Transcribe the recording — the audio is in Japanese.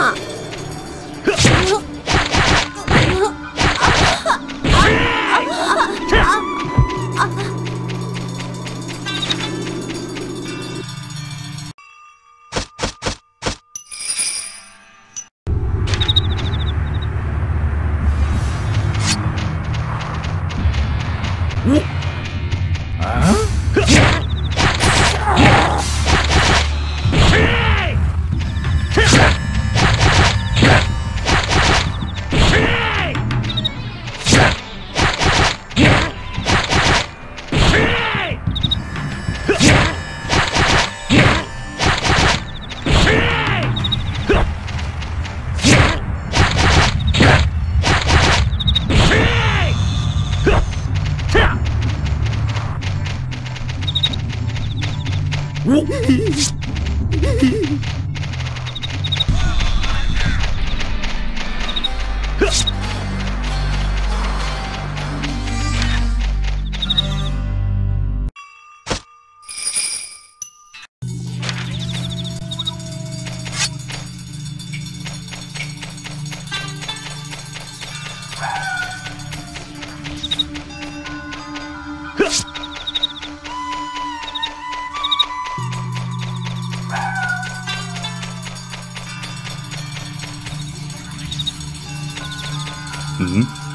なおっ Whoa. 嗯。